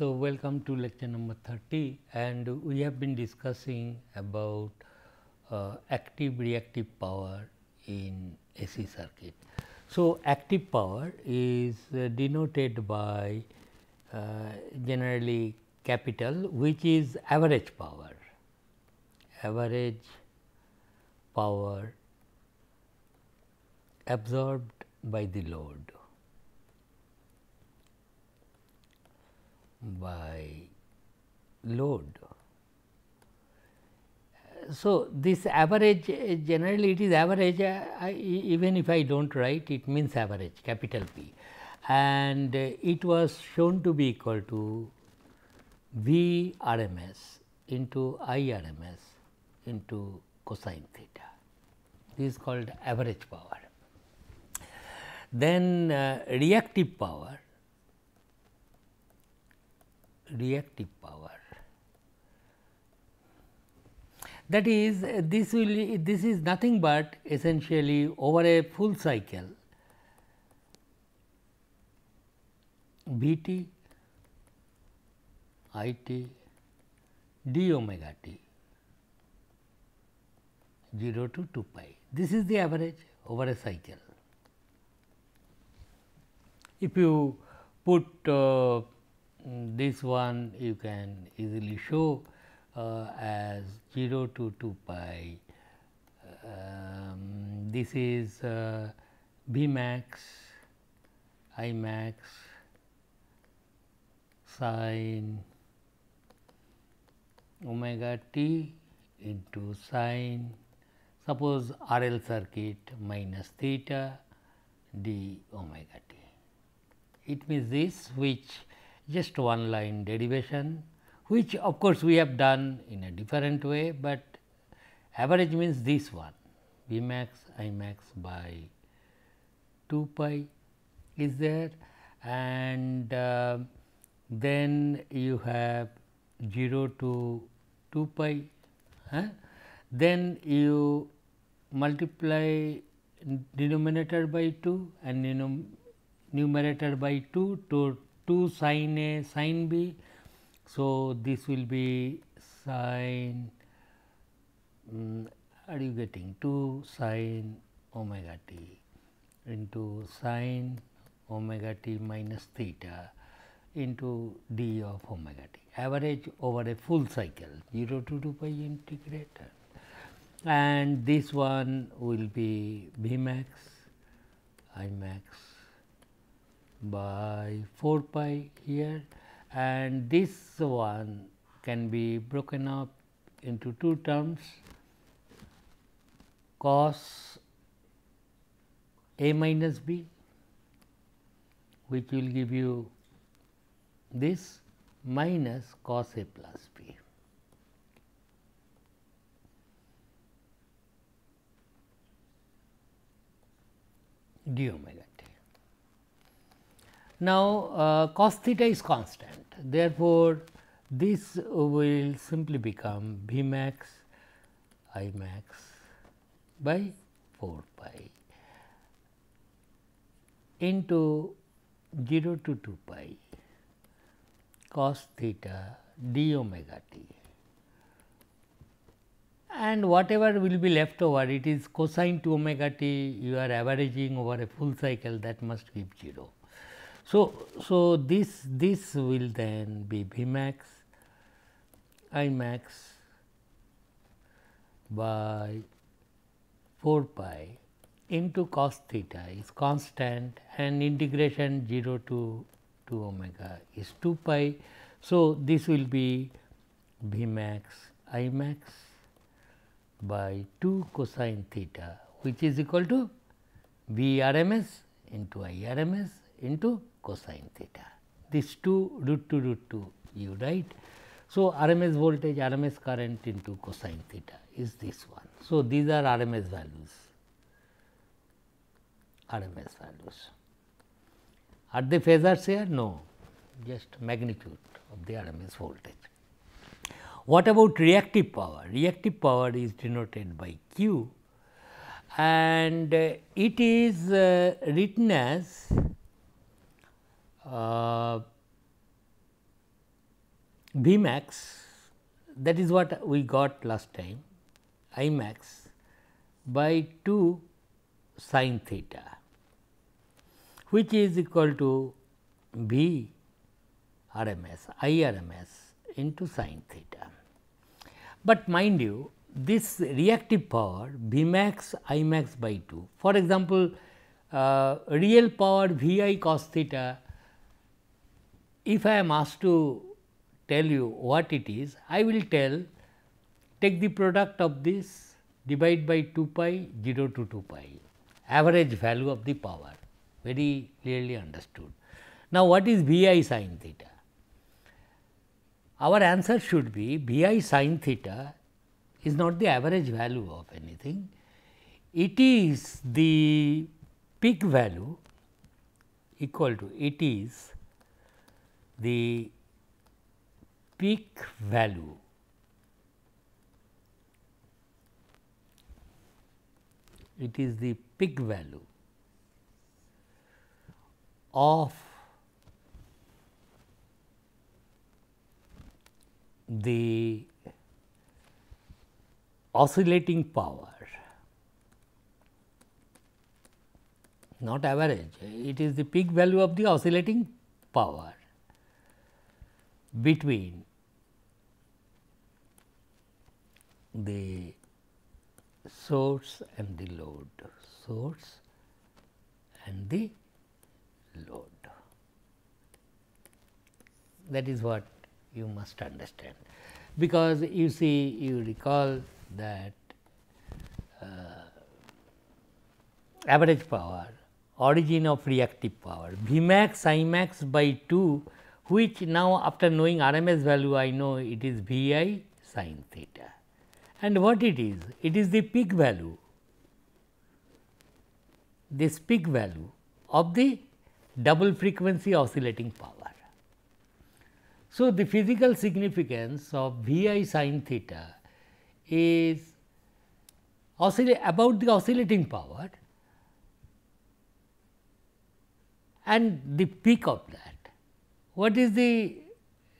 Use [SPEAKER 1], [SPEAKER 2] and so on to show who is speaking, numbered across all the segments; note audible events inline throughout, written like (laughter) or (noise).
[SPEAKER 1] So, welcome to lecture number 30 and we have been discussing about uh, active reactive power in AC circuit. So, active power is uh, denoted by uh, generally capital which is average power, average power absorbed by the load. By load. So, this average generally it is average I, even if I do not write it means average capital P and it was shown to be equal to V RMS into I RMS into cosine theta. This is called average power. Then uh, reactive power reactive power. That is this will this is nothing but essentially over a full cycle V t I t d omega t 0 to 2 pi. This is the average over a cycle. If you put uh, this one you can easily show uh, as 0 to 2 pi. Um, this is uh, V max, I max, sine omega t into sine suppose R L circuit minus theta d omega t. It means this which just one line derivation which of course, we have done in a different way, but average means this one V max I max by 2 pi is there and uh, then you have 0 to 2 pi huh? then you multiply denominator by 2 and numerator by 2 to 2 sin A sin B. So, this will be sin um, are you getting? 2 sin omega t into sin omega t minus theta into d of omega t. Average over a full cycle 0 to 2 pi integrator and this one will be V max I max by 4 pi here and this one can be broken up into two terms cos a minus b which will give you this minus cos a plus b. d omega. Now, uh, cos theta is constant. Therefore, this will simply become V max I max by 4 pi into 0 to 2 pi cos theta d omega t. And whatever will be left over it is cosine to omega t. You are averaging over a full cycle that must give 0. So, so this this will then be V max I max by 4 pi into cos theta is constant and integration 0 to 2 omega is 2 pi. So, this will be V max I max by 2 cosine theta which is equal to V RMS into I RMS into cosine theta. This 2 root 2 root 2 you write. So, RMS voltage RMS current into cosine theta is this one. So, these are RMS values RMS values. Are they phasors here? No, just magnitude of the RMS voltage. What about reactive power? Reactive power is denoted by Q and uh, it is uh, written as uh, max that is what we got last time I max by 2 sin theta which is equal to V RMS I RMS into sin theta. But mind you this reactive power V max I max by 2 for example, uh, real power V i cos theta if I am asked to tell you what it is, I will tell take the product of this divide by 2 pi 0 to 2 pi average value of the power very clearly understood. Now, what is V i sin theta? Our answer should be V i sin theta is not the average value of anything, it is the peak value equal to it is the peak value it is the peak value of the oscillating power not average it is the peak value of the oscillating power between the source and the load source and the load. That is what you must understand, because you see you recall that uh, average power origin of reactive power V max I max by 2 which now after knowing RMS value I know it is V i sin theta. And what it is? It is the peak value, this peak value of the double frequency oscillating power. So, the physical significance of V i sin theta is about the oscillating power and the peak of that. What is the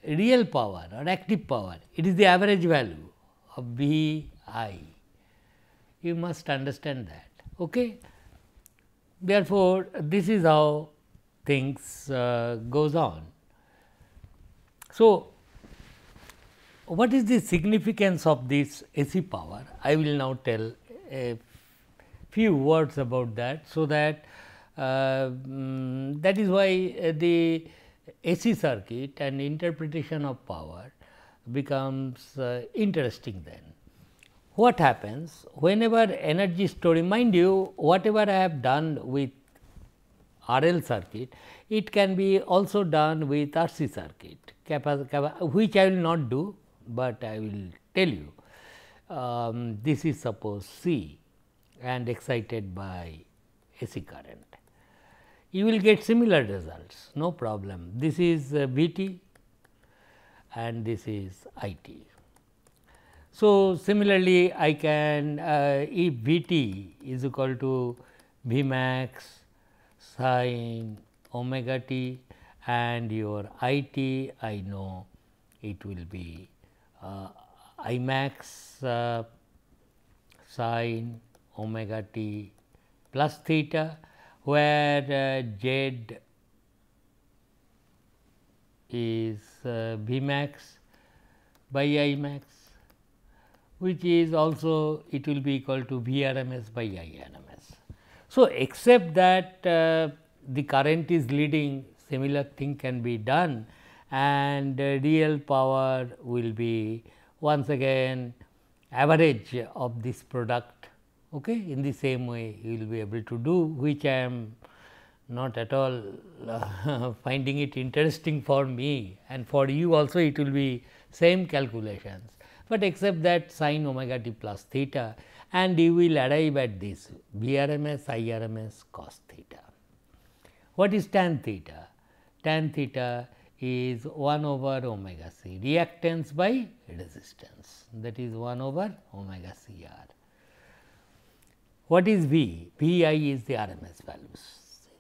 [SPEAKER 1] real power or active power? It is the average value of V i. You must understand that. Okay? Therefore, this is how things uh, goes on. So, what is the significance of this AC power? I will now tell a few words about that. So, that uh, um, that is why uh, the AC circuit and interpretation of power becomes uh, interesting then. What happens whenever energy storing mind you whatever I have done with RL circuit it can be also done with RC circuit which I will not do, but I will tell you um, this is suppose C and excited by AC current. You will get similar results no problem. This is uh, V t and this is I t. So, similarly, I can uh, if V t is equal to V max sin omega t and your I t I know it will be uh, I max uh, sin omega t plus theta where uh, z is uh, V max by I max which is also it will be equal to V RMS by I RMS. So, except that uh, the current is leading similar thing can be done and uh, real power will be once again average of this product okay. in the same way you will be able to do which I am not at all uh, (laughs) finding it interesting for me and for you also it will be same calculations, but except that sin omega t plus theta and you will arrive at this VRMS IRMS cos theta. What is tan theta? Tan theta is 1 over omega c reactance by resistance that is 1 over omega c r. What is V? V i is the RMS values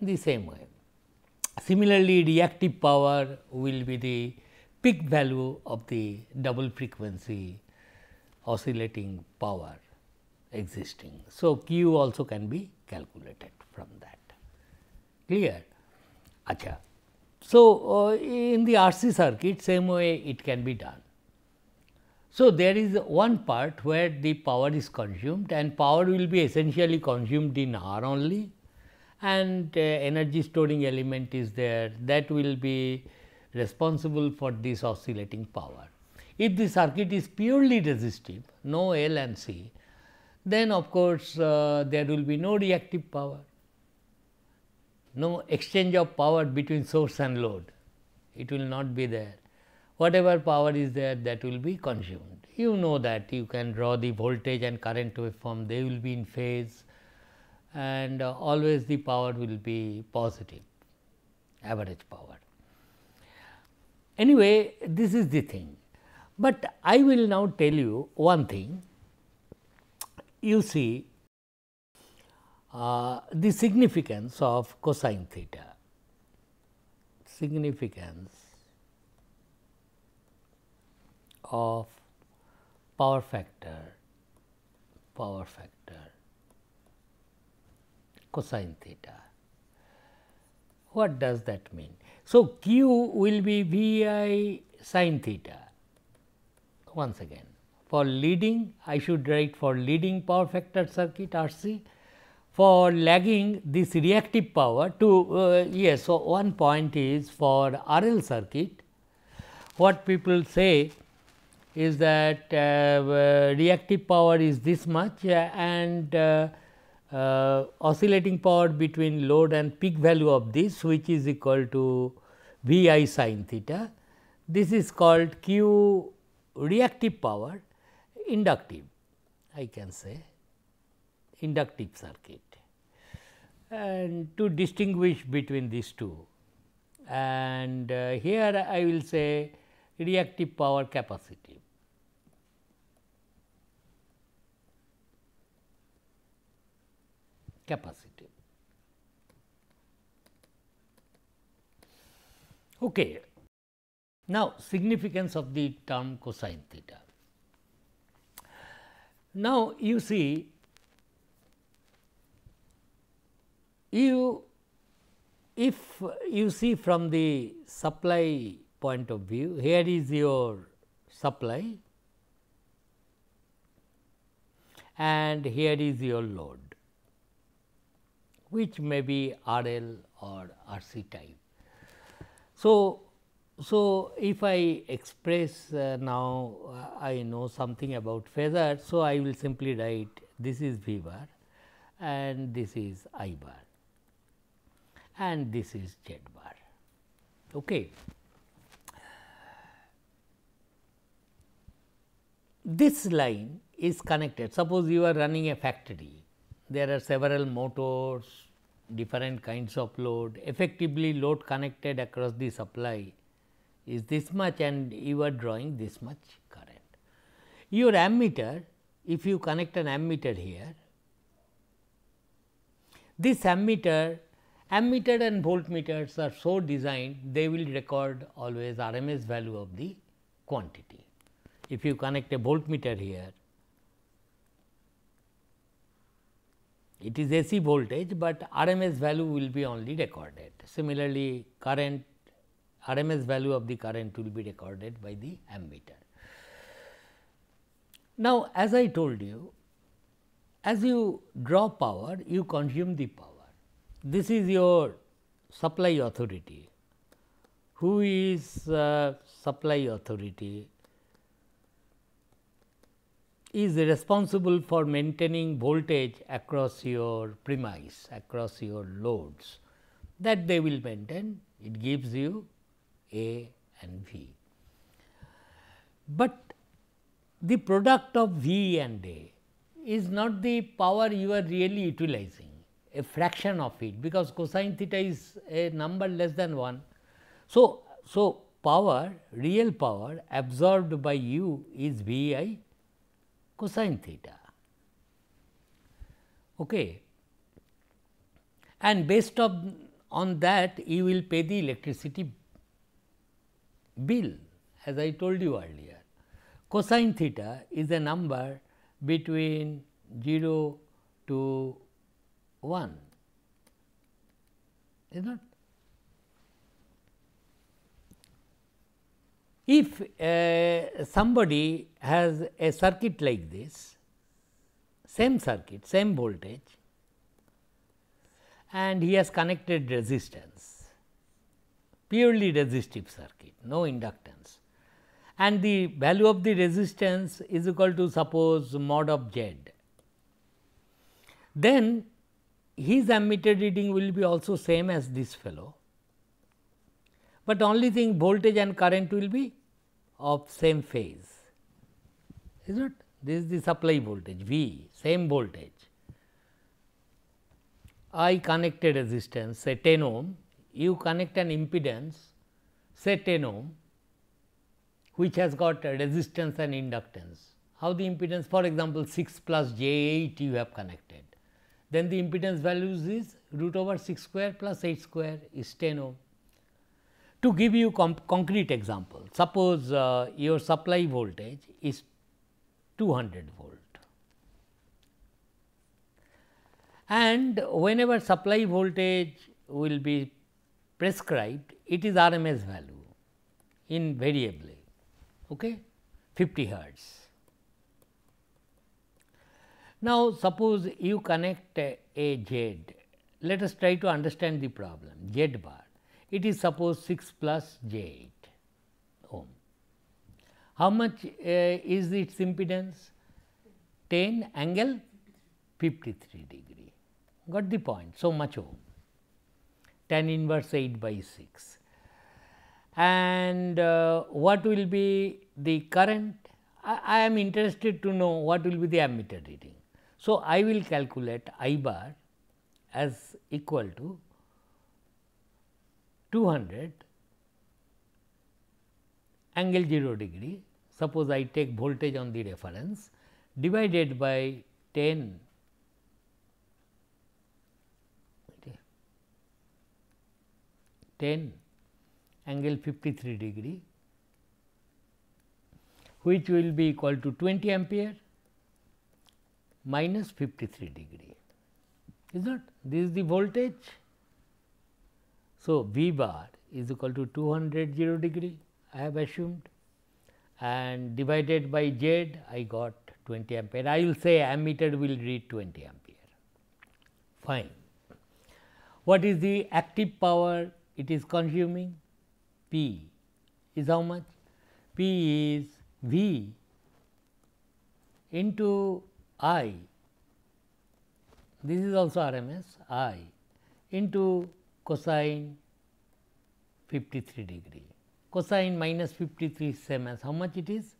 [SPEAKER 1] in the same way. Similarly, reactive power will be the peak value of the double frequency oscillating power existing. So, Q also can be calculated from that clear. Acha. So, uh, in the RC circuit same way it can be done. So, there is one part where the power is consumed and power will be essentially consumed in R only and uh, energy storing element is there that will be responsible for this oscillating power. If the circuit is purely resistive, no L and C, then of course, uh, there will be no reactive power, no exchange of power between source and load, it will not be there. Whatever power is there that will be consumed. You know that you can draw the voltage and current waveform, they will be in phase and uh, always the power will be positive, average power. Anyway, this is the thing, but I will now tell you one thing. You see uh, the significance of cosine theta, significance of power factor, power factor cosine theta. What does that mean? So, q will be V i sin theta once again. For leading I should write for leading power factor circuit R c. For lagging this reactive power to uh, yes. So, one point is for R L circuit what people say is that uh, reactive power is this much uh, and uh, uh, oscillating power between load and peak value of this which is equal to V i sin theta. This is called Q reactive power inductive I can say inductive circuit and to distinguish between these two and uh, here I will say reactive power capacitive. capacitive. Okay. Now, significance of the term cosine theta. Now, you see you if you see from the supply point of view, here is your supply and here is your load which may be R L or R C type. So, so if I express uh, now uh, I know something about phasor. So, I will simply write this is V bar and this is I bar and this is Z bar. Okay. This line is connected suppose you are running a factory there are several motors, different kinds of load, effectively load connected across the supply is this much and you are drawing this much current. Your ammeter, if you connect an ammeter here, this ammeter, ammeter and voltmeters are so designed they will record always RMS value of the quantity. If you connect a voltmeter here, it is AC voltage, but RMS value will be only recorded. Similarly, current RMS value of the current will be recorded by the ammeter. Now, as I told you, as you draw power, you consume the power. This is your supply authority. Who is uh, supply authority? Is responsible for maintaining voltage across your premise, across your loads that they will maintain, it gives you A and V. But the product of V and A is not the power you are really utilizing, a fraction of it, because cosine theta is a number less than 1. So, so power, real power absorbed by you is V i cosine theta. Okay. And based on, on that you will pay the electricity bill as I told you earlier. Cosine theta is a number between 0 to 1 is not. If uh, somebody has a circuit like this, same circuit, same voltage and he has connected resistance, purely resistive circuit, no inductance and the value of the resistance is equal to suppose mod of z. Then his ammeter reading will be also same as this fellow, but only thing voltage and current will be of same phase is not this is the supply voltage V same voltage. I connect a resistance say 10 ohm, you connect an impedance say 10 ohm which has got a resistance and inductance. How the impedance for example, 6 plus j 8 you have connected, then the impedance values is root over 6 square plus 8 square is 10 ohm. To give you concrete example, suppose uh, your supply voltage is 200 volt and whenever supply voltage will be prescribed, it is RMS value invariably okay, 50 hertz. Now, suppose you connect a, a Z, let us try to understand the problem Z bar. It is suppose 6 plus J 8 ohm. How much uh, is its impedance? 10 angle 53 degree. Got the point? So much ohm. Tan inverse 8 by 6 and uh, what will be the current I, I, am interested to know what will be the ammeter reading. So, I will calculate I bar as equal to 200 angle 0 degree. Suppose I take voltage on the reference divided by 10 10 angle 53 degree which will be equal to 20 ampere minus 53 degree. Is not this is the voltage. So, V bar is equal to 200 0 degree I have assumed and divided by Z I got 20 ampere I will say ammeter will read 20 ampere fine. What is the active power it is consuming P is how much? P is V into I, this is also RMS I into cosine 53 degree. Cosine minus 53 same as how much it is?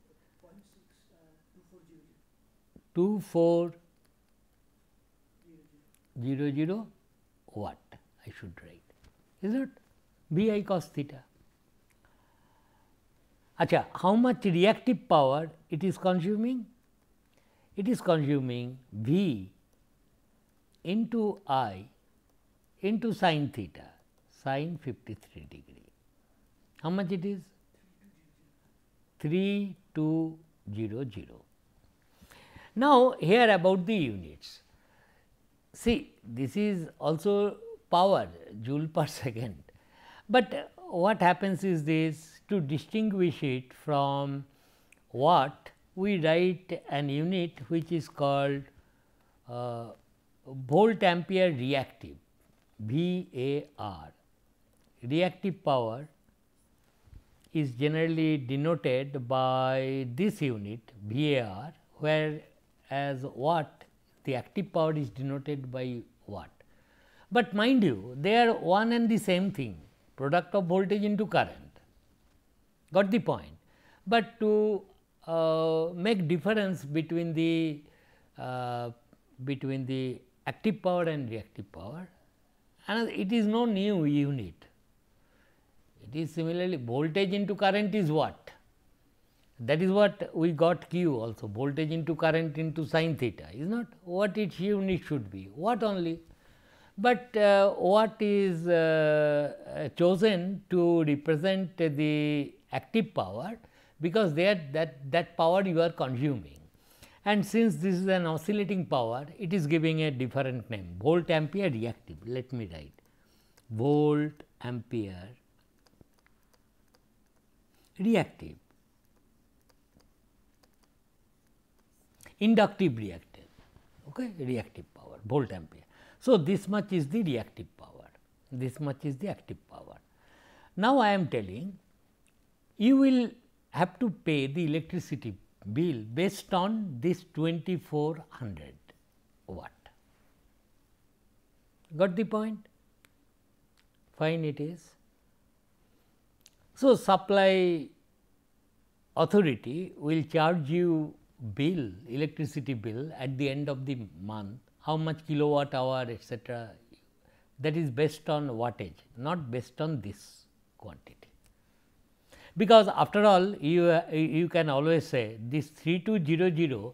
[SPEAKER 1] 2400 watt I should write is it V i cos theta. Acha, how much reactive power it is consuming? It is consuming V into I into sin theta, sin 53 degree. How much it is? 3200. Now, here about the units. See, this is also power joule per (laughs) second, but what happens is this to distinguish it from watt we write an unit which is called uh, volt ampere reactive VAR. Reactive power is generally denoted by this unit VAR whereas watt the active power is denoted by watt. But mind you they are one and the same thing product of voltage into current got the point. But to uh, make difference between the uh, between the active power and reactive power and it is no new unit. It is similarly voltage into current is what? That is what we got Q also voltage into current into sin theta is not what its unit should be what only. But uh, what is uh, chosen to represent the active power because there that, that power you are consuming. And since this is an oscillating power, it is giving a different name volt ampere reactive. Let me write volt ampere reactive, inductive reactive, okay, reactive power volt ampere. So, this much is the reactive power, this much is the active power. Now, I am telling you will have to pay the electricity bill based on this 2400 watt. Got the point? Fine it is. So, supply authority will charge you bill electricity bill at the end of the month how much kilowatt hour etcetera that is based on wattage not based on this quantity because after all you, you can always say this 3200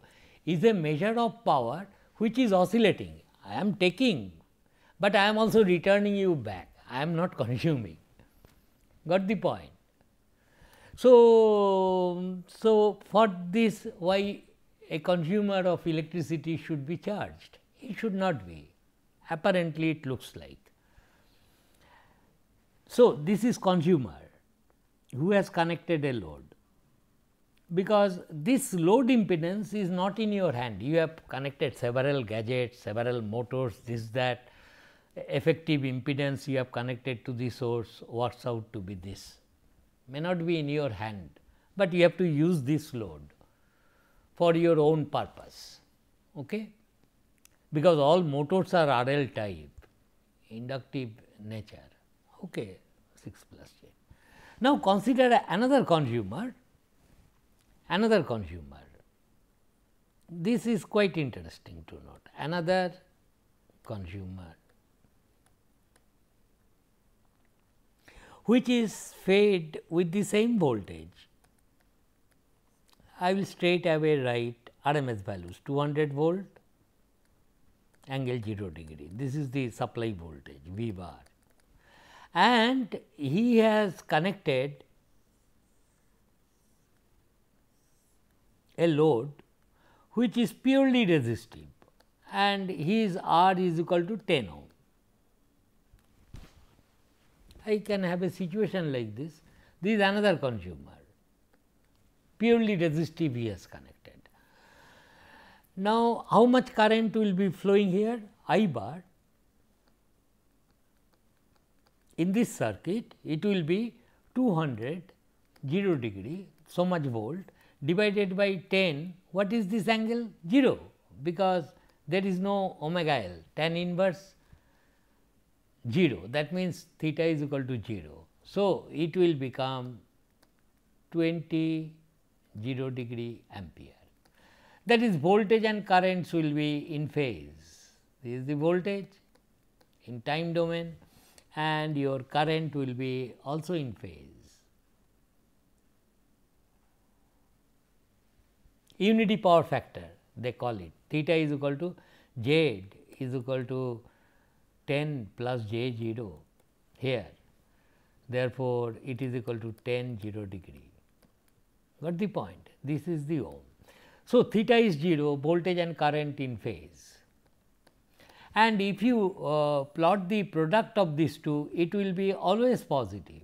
[SPEAKER 1] is a measure of power which is oscillating. I am taking, but I am also returning you back, I am not (laughs) consuming. Got the point? So, so for this why a consumer of electricity should be charged? It should not be, apparently it looks like. So, this is consumer who has connected a load because this load impedance is not in your hand. You have connected several gadgets, several motors, this that effective impedance you have connected to the source works out to be this may not be in your hand, but you have to use this load for your own purpose. Okay? Because all motors are RL type, inductive nature. Okay, 6 plus J. Now, consider another consumer, another consumer. This is quite interesting to note. Another consumer which is fed with the same voltage. I will straight away write RMS values 200 volt angle 0 degree. This is the supply voltage V bar and he has connected a load which is purely resistive and his R is equal to 10 ohm. I can have a situation like this, this is another consumer, purely resistive he has connected. Now, how much current will be flowing here? I bar in this circuit it will be 200 0 degree so much volt divided by 10 what is this angle? 0 because there is no omega L tan inverse 0 that means theta is equal to 0. So, it will become 20 0 degree ampere. That is voltage and currents will be in phase. This is the voltage in time domain and your current will be also in phase. Unity power factor they call it theta is equal to z is equal to 10 plus j 0 here. Therefore, it is equal to 10 0 degree. Got the point? This is the ohm. So, theta is 0, voltage and current in phase and if you uh, plot the product of these two it will be always positive.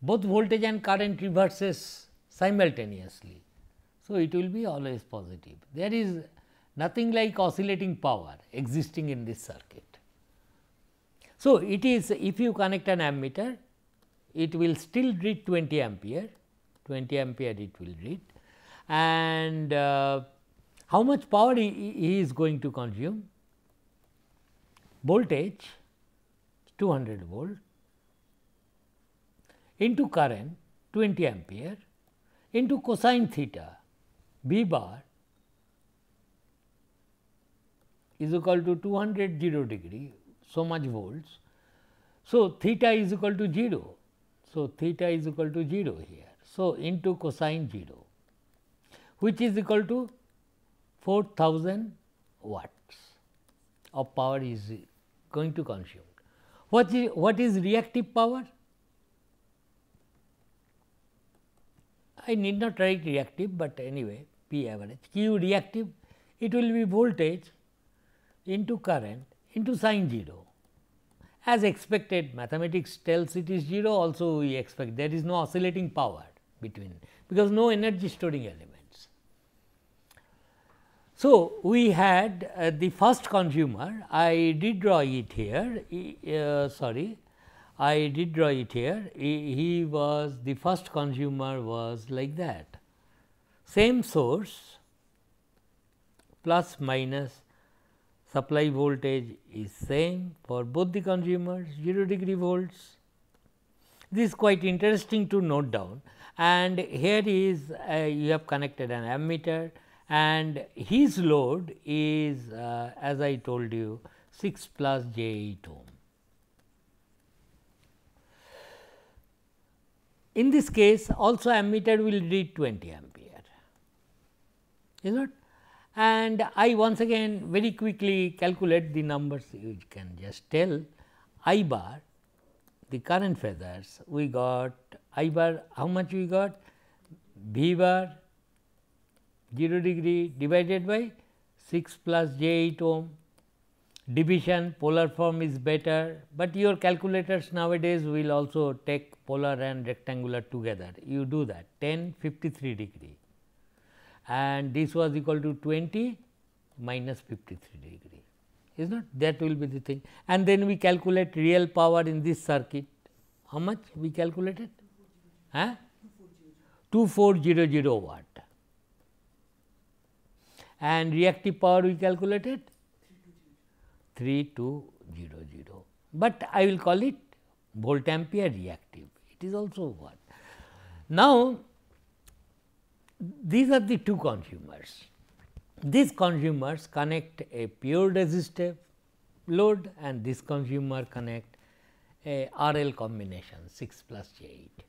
[SPEAKER 1] Both voltage and current reverses simultaneously. So, it will be always positive. There is nothing like oscillating power existing in this circuit. So, it is if you connect an ammeter it will still read 20 ampere 20 ampere it will read and uh, how much power he, he is going to consume? Voltage 200 volt into current 20 ampere into cosine theta b bar is equal to 200 0 degree so much volts. So, theta is equal to 0. So, theta is equal to 0 here. So, into cosine 0 which is equal to 4000 watts of power is going to consume. What is, what is reactive power? I need not write reactive, but anyway P average Q reactive it will be voltage into current into sine 0 as expected mathematics tells it is 0 also we expect there is no oscillating power between because no energy storing elements. So, we had uh, the first consumer I did draw it here uh, sorry I did draw it here he, he was the first consumer was like that. Same source plus minus supply voltage is same for both the consumers 0 degree volts. This is quite interesting to note down. And here is uh, you have connected an ammeter and his load is uh, as I told you 6 plus j 8 ohm. In this case also ammeter will read 20 ampere. Is not and I once again very quickly calculate the numbers. You can just tell. I bar the current phasors we got I bar how much we got? V bar 0 degree divided by 6 plus j 8 ohm. Division polar form is better, but your calculators nowadays will also take polar and rectangular together. You do that 10 53 degree. And this was equal to 20 minus 53 degree. Is not that will be the thing. And then we calculate real power in this circuit. How much we calculated? Huh? 2400 watt and reactive power we calculated 3200 but I will call it volt ampere reactive it is also what now these are the two consumers. These consumers connect a pure resistive load and this consumer connect a RL combination 6 plus J 8.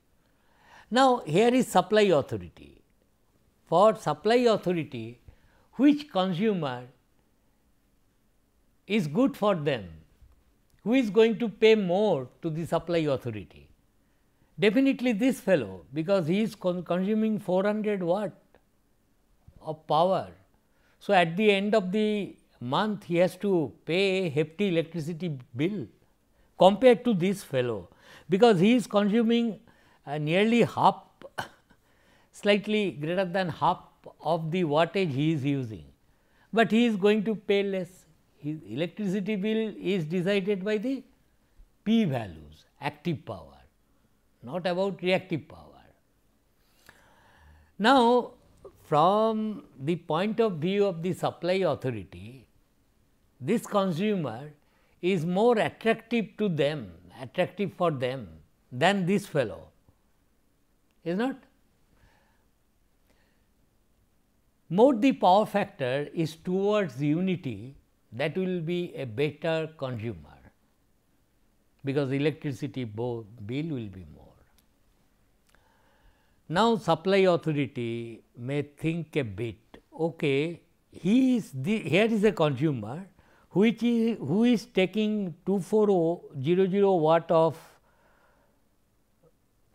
[SPEAKER 1] Now, here is supply authority. For supply authority, which consumer is good for them? Who is going to pay more to the supply authority? Definitely this fellow because he is con consuming 400 watt of power. So, at the end of the month he has to pay a hefty electricity bill compared to this fellow because he is consuming uh, nearly half (coughs) slightly greater than half of the wattage he is using, but he is going to pay less. His electricity bill is decided by the P values active power not about reactive power. Now, from the point of view of the supply authority, this consumer is more attractive to them, attractive for them than this fellow, is not? More the power factor is towards unity that will be a better consumer, because electricity bill will be more. Now, supply authority may think a bit, okay, he is the here is a consumer which is who is taking 24000 watt of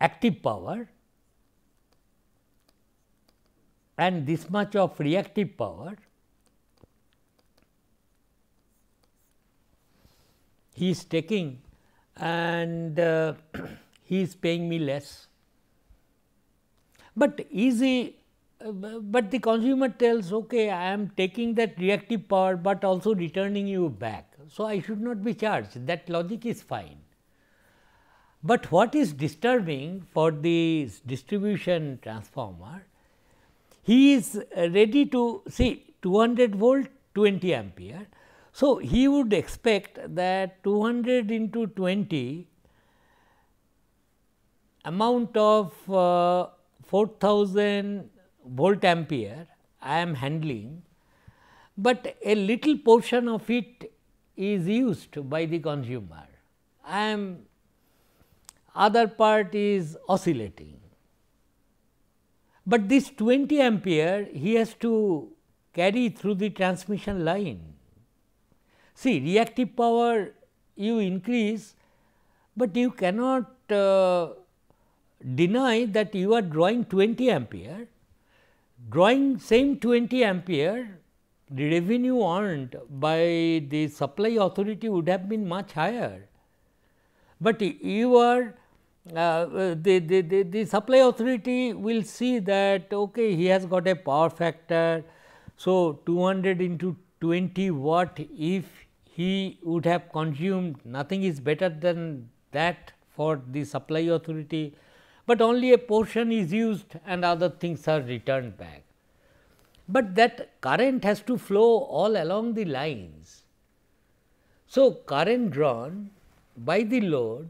[SPEAKER 1] active power and this much of reactive power he is taking and uh, (clears throat) he is paying me less but easy, uh, but the consumer tells okay I am taking that reactive power, but also returning you back. So, I should not be charged that logic is fine. But what is disturbing for the distribution transformer, he is ready to see 200 volt 20 ampere. So, he would expect that 200 into 20 amount of uh, 4000 volt ampere I am handling, but a little portion of it is used by the consumer. I am other part is oscillating, but this 20 ampere he has to carry through the transmission line. See reactive power you increase, but you cannot uh, deny that you are drawing 20 ampere, drawing same 20 ampere the revenue earned by the supply authority would have been much higher. But you are uh, the, the, the, the, supply authority will see that okay, he has got a power factor. So, 200 into 20 watt if he would have consumed nothing is better than that for the supply authority, but only a portion is used and other things are returned back but that current has to flow all along the lines. So, current drawn by the load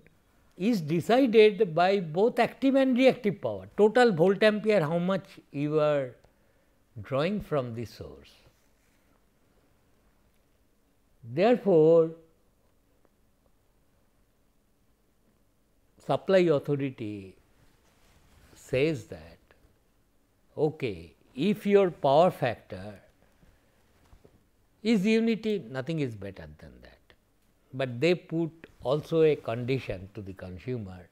[SPEAKER 1] is decided by both active and reactive power, total volt ampere how much you are drawing from the source. Therefore, supply authority says that okay, if your power factor is unity, nothing is better than that. But they put also a condition to the consumer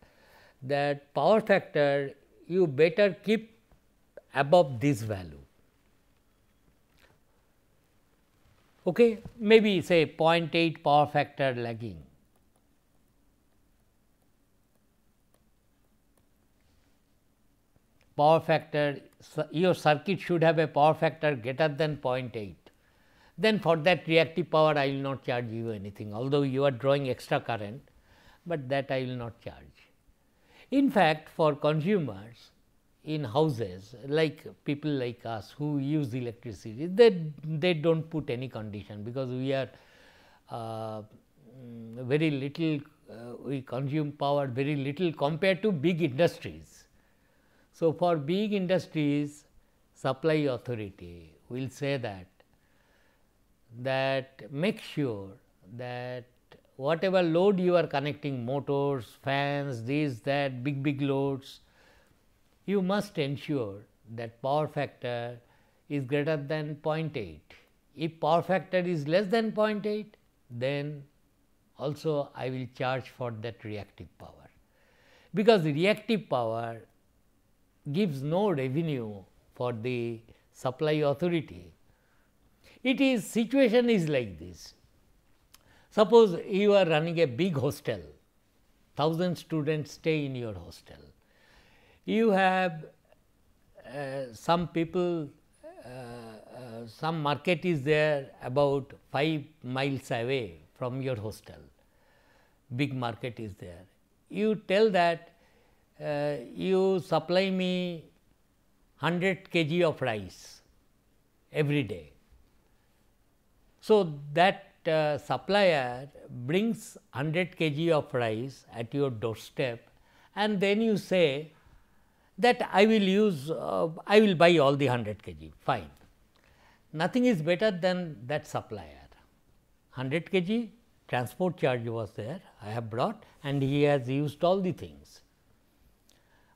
[SPEAKER 1] that power factor you better keep above this value. Okay, maybe say 0.8 power factor lagging. Power factor your circuit should have a power factor greater than 0.8 then for that reactive power I will not charge you anything although you are drawing extra current, but that I will not charge. In fact, for consumers in houses like people like us who use electricity they, they do not put any condition because we are uh, mm, very little uh, we consume power very little compared to big industries so, for big industries supply authority will say that that make sure that whatever load you are connecting motors, fans, this that big big loads, you must ensure that power factor is greater than 0.8. If power factor is less than 0.8, then also I will charge for that reactive power, because the reactive power gives no revenue for the supply authority. It is situation is like this. Suppose you are running a big hostel, thousand students stay in your hostel. You have uh, some people, uh, uh, some market is there about 5 miles away from your hostel, big market is there. You tell that uh, you supply me 100 kg of rice every day. So, that uh, supplier brings 100 kg of rice at your doorstep and then you say that I will use, uh, I will buy all the 100 kg, fine. Nothing is better than that supplier. 100 kg transport charge was there, I have brought and he has used all the things.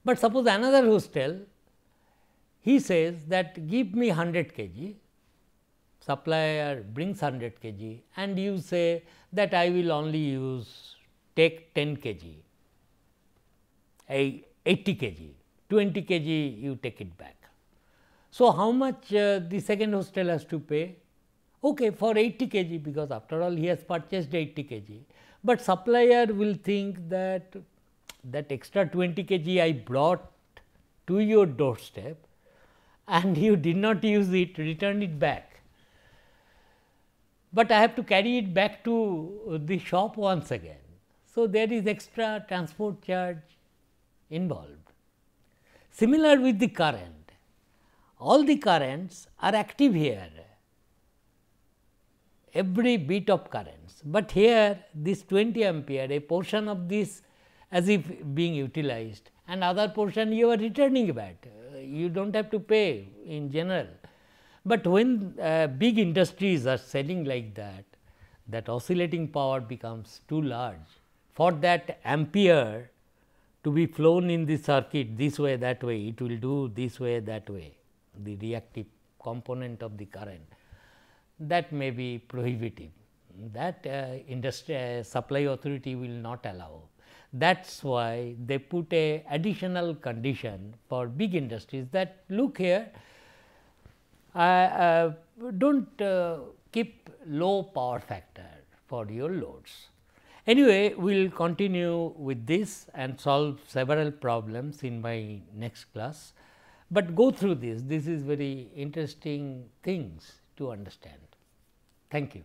[SPEAKER 1] But suppose another hostel, he says that give me 100 kg, supplier brings 100 kg and you say that I will only use take 10 kg, 80 kg, 20 kg you take it back. So, how much uh, the second hostel has to pay? Okay, for 80 kg because after all he has purchased 80 kg, but supplier will think that that extra 20 kg I brought to your doorstep and (laughs) you did not use it, return it back. But I have to carry it back to the shop once again. So, there is extra transport charge involved. Similar with the current, all the currents are active here, every bit of currents, but here this 20 ampere a portion of this as if being utilized and other portion you are returning back. You do not have to pay in general. But when uh, big industries are selling like that, that oscillating power becomes too large. For that ampere to be flown in the circuit this way that way, it will do this way that way, the reactive component of the current. That may be prohibitive. That uh, industry uh, supply authority will not allow. That is why they put a additional condition for big industries that look here uh, do not uh, keep low power factor for your loads. Anyway, we will continue with this and solve several problems in my next class, but go through this. This is very interesting things to understand. Thank you.